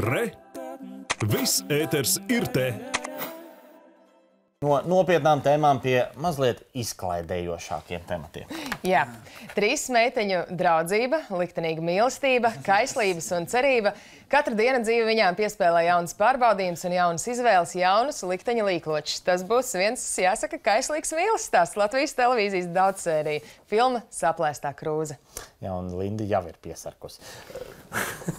Re! Viss ēters ir te! No nopietnām tēmām pie mazliet izklaidējošākiem tematiem. Jā, trīs meiteņu draudzība, liktenīga mīlestība, kaislības un cerība. Katru dienu dzīve viņām piespēlē jaunas pārbaudījumus un jaunas izvēles, jaunus likteņa līkločus. Tas būs viens, jāsaka, kaislīgs mīlestības stāsts Latvijas televīzijas daudzsērija filma Saplēstā krūze. Jā, un Linda jau ir piesarkusi.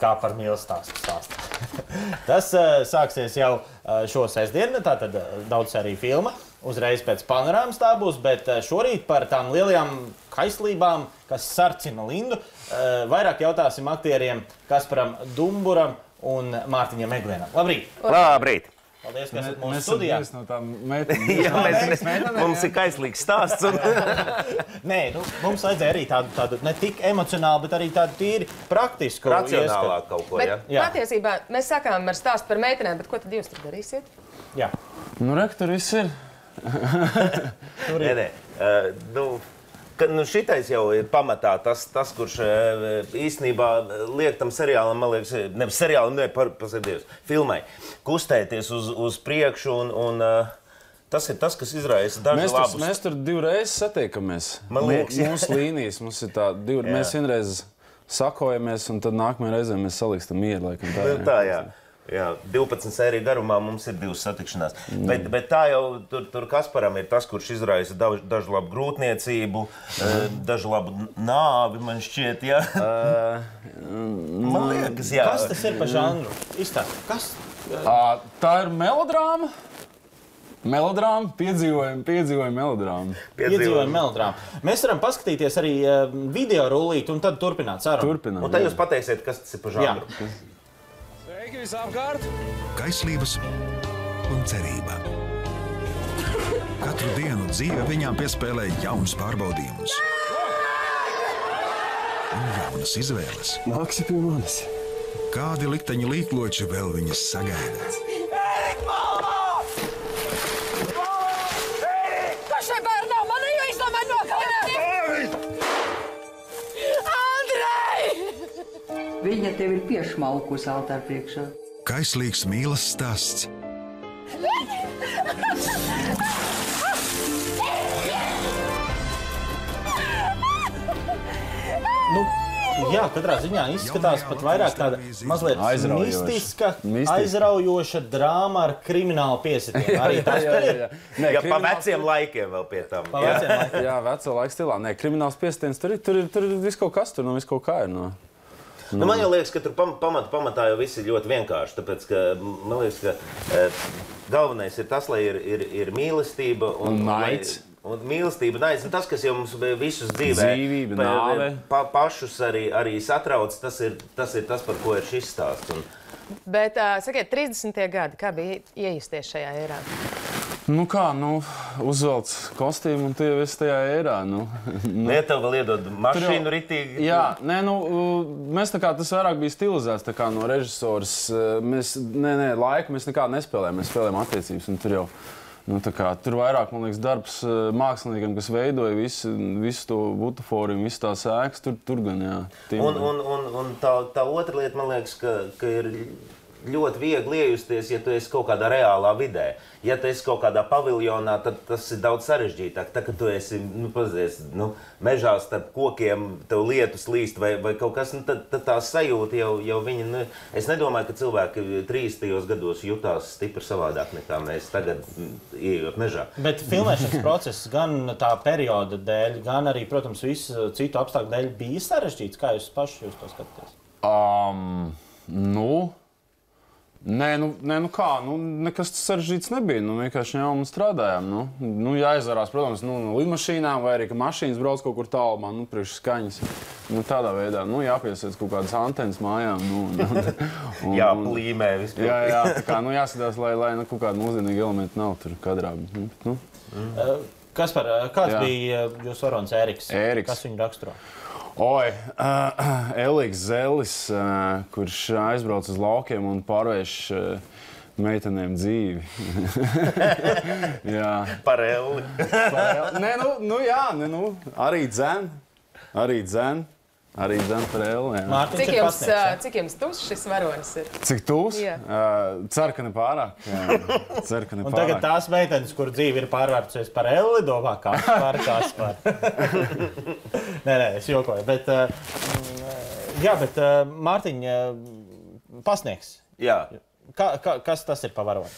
Kā par mīlestību stāstu. Tas uh, sāksies jau uh, šo sestdienu, tātad uh, daudz arī filma. Uzreiz pēc panorāmas tā būs, bet uh, šorīt par tām lielajām kaislībām, kas sarcina Lindu, uh, vairāk jautāsim aktieriem Kasparam Dumburam un Mārtiņam Eglienam. Labrīt! Labrīt! Paldies, ka esat mūsu Mēs studijā. esam no tām meitenēm. Jā, mēs, mēs, mums ir kaislīgs stāsts. Un... Nē, nu, mums vajadzēja arī tādu, tādu ne tik emocionālu, bet arī tādu tīri praktisku Racionālāk kaut ko, Bet jā. Jā. patiesībā mēs sākām ar stāstu par meitenēm, bet ko tad jūs tur darīsiet? Jā. Nu, rektor, viss ir. Nē, nē. Uh, nu, ka, nu, šitais jau ir pamatā tas, tas kurš uh, īstenībā liek tam seriālam, man liekas, nevis seriālam, ne par, pasadies, filmai, kustēties uz, uz priekšu un, un uh, Tas ir tas, kas izraisa dažus Mēs tur, labus. mēs tur divreiz satiekamies. Man liekas, jā. Mūsu līnijas mums ir tā, divi, Jā. mēs vienreiz sakojamies, un tad nākamajā reizē mēs salikstam mieru. Laikam, tā, Nu, Tā, jā. Jā, 12 sēriju garumā mums ir divas satikšanās. Mm. Bet, bet tā jau tur, tur Kasparam ir tas, kurš izraisa daž, dažu labu grūtniecību, mm. dažu labu nāvi, man šķiet. Jā. man liekas, jā. Kas tas ir par žanru? Izstāstiet, kas? Ā, tā ir melodrāma. Melodrāma, piedzīvojumi, piedzīvojumi melodrāma. Piedzīvojam melodrāmu. Mēs varam paskatīties arī uh, video rullīt un tad turpināt sarunu. Turpinām. Un tad jūs pateiksiet, kas tas ir par Jā. Sveiki visapkārt! kaislības un cerība. Katru dienu dzīve viņām piespēlē jaunus pārbaudījumus un jaunas izvēles. Nāksi pie manis. Kādi likteņa līkloči vēl viņas sagaida? Kas Viņa tev ir piešmaukusi altāra priekšā. Kaislīgs mīlas stāsts. Nu, jā, katrā ziņā izskatās pat vairāk tāda mazliet Aizraujoša. mistiska, Mistiska. aizraujoša drāma ar kriminālu piesitienu. Arī tas ir. Nē, Jā, pa veciem laikiem vēl pie tam. Pa jā. Jā, veco laiku stilā. Nē, krimināls piestiens tur ir. Tur ir, tur ir viss kaut kas, tur no viss kaut kā ir. No. Nu, man jau liekas, ka tur pam, pamat, pamatā jau viss ir ļoti vienkārši. Tāpēc, ka, man liekas, ka e, galvenais ir tas, lai ir, ir, ir mīlestība un, Un naids. Un mīlestība, naids, un tas, kas jau mums visus dzīvē, Dzīvība, nāve. pa, pašus arī, arī satrauc, tas ir, tas ir tas, par ko ir šis stāsts. Un, Bet, uh, sakiet, 30. gadi, kā bija iejusties šajā erā? Nu kā, nu, uzvelc kostīmu un tu jau esi tajā ērā. Nu. nu, ja tev vēl iedod mašīnu ritīgi, Jā, nē, nu, mēs tā kā tas vairāk bija stilizēts tā kā no režisors. uh, Mēs, nē, nē, laiku mēs nekādu nespēlējam, mēs spēlējam attiecības. un Tur jau nu, tā kā, tur vairāk, man liekas, darbs uh, māksliniekam, kas veidoja visu, visu to butaforiju, visu tās ēkas, tur, tur gan, jā. Tiem- Un, un, un, un tā, tā otra lieta, man liekas, ka, ka ir ļoti viegli iejusties, ja tu esi kaut kādā reālā vidē. Ja tu esi kaut kādā paviljonā, tad tas ir daudz sarežģītāk. Tā, kad tu esi nu, pazies, nu, mežā starp kokiem, tev lietus līst vai, vai kaut kas, nu, tad, tad tā sajūta jau, jau viņa. Nu, es nedomāju, ka cilvēki 30. gados jutās stipri savādāk nekā mēs tagad, mm, ieejot mežā. Bet filmēšanas process gan tā perioda dēļ, gan arī, protams, visu citu apstākļu dēļ bija sarežģīts. Kā jūs paši jūs to skatāties? Um, nu, Nē, nu, nē, nu kā, nu, nekas tas sarežģīts nebija. Nu, vienkārši jau mēs strādājām. Nu, nu, jāizvarās, protams, nu, no lidmašīnām, vai arī ka mašīnas brauc kaut kur tālu, man nu, priekš skaņas. Nu, tādā veidā nu, jāpiesaic kaut kādas antenas mājām. Nu, un, un, Jā, plīmē vispār. Jā, jā, tā kā nu, jāskatās, lai, lai nu, kaut kāda nozīmīga elementa nav tur kadrā. Nu, nu. Uh, Kas par kāds Jā. bija uh, jūsu varonis Ēriks? Ēriks. Kas viņu raksturo? Oi, uh, Eliks Zelis, uh, kurš aizbrauc uz laukiem un pārvērš uh, meitenēm dzīvi. jā, Par. Pārēl- Nē, nu, nu jā, ne, nu, arī dzēn. Arī dzēn. Arī. Mārtiņš Cik ir jums, cik jums tuvs šis varonis ir? Cik tūs? Jā. Uh, Ceru, ka ne pārāk. jā. Ceru, ka ne Un tagad pārāk. tās meitenes, kur dzīve ir pārvērtusies par Elli, domā, kas par kas par. nē, nē, es jokoju. Bet, uh, jā, bet uh, Mārtiņa uh, pasniegs. Jā. Kā, kā, kas tas ir par varoni?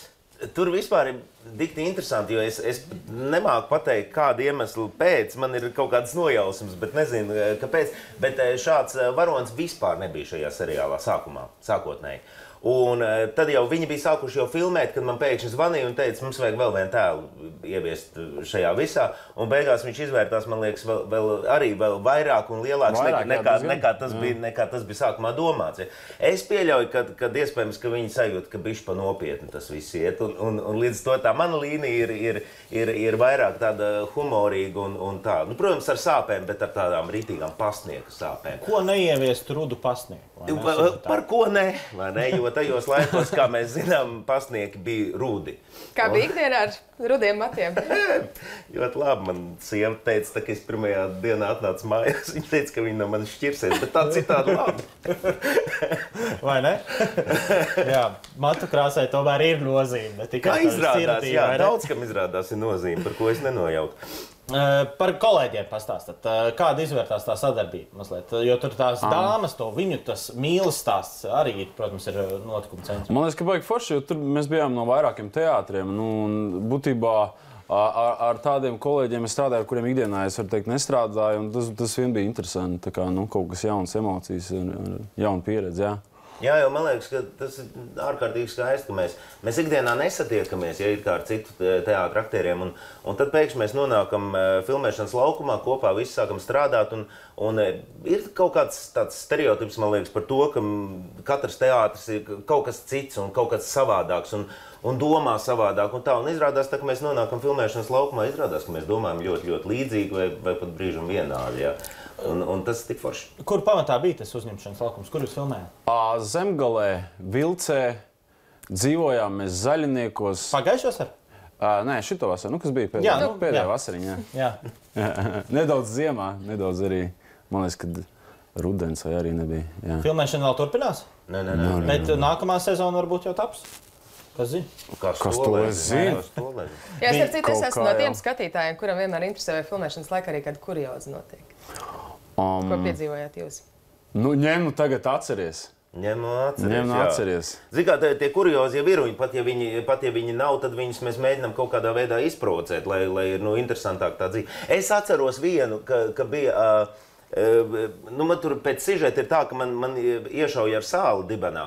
Tur vispār ir dikti interesanti, jo es, es nemāku pateikt, kāda iemesla pēc. Man ir kaut kāds nojausmas, bet nezinu, eh, kāpēc. Bet eh, šāds eh, varonis vispār nebija šajā seriālā sākumā, sākotnēji. Un tad jau viņi bija sākuši jau filmēt, kad man pēkšņi zvanīja un teica, mums vajag vēl vienu tēlu ieviest šajā visā. Un beigās viņš izvērtās, man liekas, vēl, vēl, arī vēl vairāk un lielāks Vairāk, nekā, diezgan. nekā, tas bija, nekā tas bija sākumā domāts. Es pieļauju, ka, ka iespējams, ka viņi sajūt, ka bišķi pa nopietni tas viss iet. Un, un, un līdz to tā mana līnija ir, ir, ir, ir vairāk tāda humorīga un, un tā. Nu, protams, ar sāpēm, bet ar tādām rītīgām pasnieku sāpēm. Ko neieviest rudu pasniegt? vai ne? Pa- Par ko ne? vai ne? Jo tajos laikos, kā mēs zinām, pasnieki bija rudi. Kā bija ikdienā ar rudiem matiem? Ļoti labi. Man sieva teica, tā, ka es pirmajā dienā atnācu mājās. Viņa teica, ka viņa no manis šķirsies, bet tā citādi labi. Vai ne? jā, matu krāsai tomēr ir nozīme. Kā tā izrādās, jā, daudz kam izrādās ir nozīme, par ko es nenojautu. Par kolēģiem pastāstīt, uh, kāda izvērtās tā sadarbība mazliet. Jo tur tās dāmas, to viņu tas mīlestības stāsts arī, protams, ir notikuma centrā. Man liekas, ka baigi forši, jo tur mēs bijām no vairākiem teātriem. Nu, un būtībā ar, ar tādiem kolēģiem es strādāju, ar kuriem ikdienā es varu teikt, nestrādāju. un Tas, tas vien bija interesanti. Tā kā, nu, kaut kas jauns, emocijas, un, un jauna pieredze. Jā. Jā, jau man liekas, ka tas ir ārkārtīgi skaisti, ka mēs, mēs ikdienā nesatiekamies ja, ar citu teātriem, aktieriem. Un, un tad pēkšņi mēs nonākam eh, filmēšanas laukumā, kopā visi sākam strādāt. Un, un eh, ir kaut kāds tāds stereotips, man liekas, par to, ka katrs teātris ir kaut kas cits un kaut kas savādāks. Un, Un domā savādāk, un tā. Un izrādās, tā, ka mēs nonākam filmēšanas laukumā, izrādās, ka mēs domājam ļoti, ļoti līdzīgi vai, vai pat brīžam vienādi. Ja. Un, un tas ir tik forši. Kur pamatā bija tas uzņemšanas laukums? Kur jūs filmējāt? Zemgalē, Vilcē dzīvojām mēs zaļniekos. Pagājušos ar? Ā, Nē, šito vasaru, nu, kas bija pēdējā, Jā, nu, nu, pēdējā jā. vasariņā. Jā. nedaudz ziemā, nedaudz arī, man liekas, kad rudens vai arī nebija. Jā. Filmēšana vēl turpinās, Nē, nē, nē. nē. bet uh, nākamā sezona varbūt jau taps. Kas zina? Kas, Kas to lai zina? Kas to lai zina? Jā, es citu es esmu no tiem skatītājiem, kuriem vienmēr interesē, vai filmēšanas laikā arī kāda kurioza notiek. Um, Ko piedzīvojāt jūs? nu, ņem, nu tagad atceries. Ņem, nu, atceries, Ņem, nu, atceries. Ziniet, kā tie, tie kuriozi jau ir, un pat ja, viņi, pat ja viņi nav, tad viņus mēs mēģinām kaut kādā veidā izprovocēt, lai, lai ir nu, interesantāk tā dzīve. Es atceros vienu, ka, ka bija. Uh, Nu, man tur pēc sižeta ir tā, ka man, man iešauja ar sāli dibenā.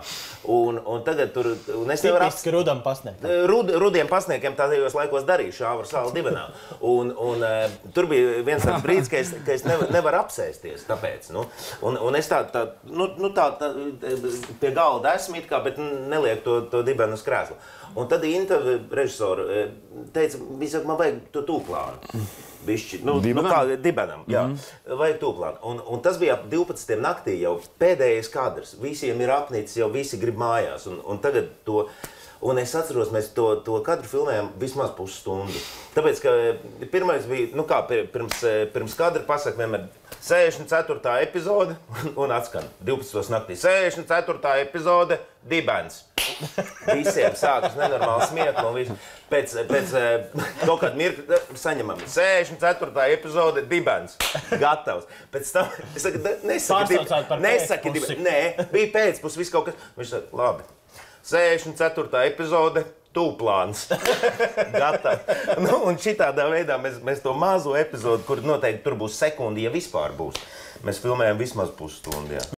Un, un tagad tur un es nevaru Tipiski rudam pasniegt. Rud, rudiem pasniegiem tādajos laikos darīju šāvu ar sāli dibenā. Un, un, uh, tur bija viens tāds brīdis, ka es, ka es nevaru, nevaru apsēsties. Tāpēc, nu, un, un es tā, tā, nu, nu, tā, tā pie galda esmu, it kā, bet nelieku to, to dibenu uz krēsla. Un tad Inta režisora teica, ka man vajag to tūplānu. Bišķi, nu, Dibenam? nu, kā dibenam, jā, mm -hmm. vai tūplānu. Un, un tas bija ap 12. naktī, jau pēdējais kadrs. Visiem ir apnicis, jau visi grib mājās. Un, un tagad to. Un es atceros, mēs to, to kadru filmējām vismaz pusstundu. Tāpēc, ka pirmais bija, nu kā pir- pirms, eh, pirms kadra pasakā, vienmēr 64. epizode un atskan 12. naktī. 64. epizode dibens. Visiem sākas nenormāli smieklīgi. no visu. Pēc, pēc eh, kaut kāda mirkļa eh, saņemam 64. epizode dibens. Gatavs. Pēc tam es saku, "Ne- nesaki, dib- nesaki dibens. Nē, bija pēcpusē, viss kaut kas. Viņš saka, labi. 64. epizode. Tūplāns. Gatavs. Nu, un šitādā veidā mēs, mēs to mazo epizodu, kur noteikti tur būs sekundi, ja vispār būs, mēs filmējam vismaz pusstundu. jā.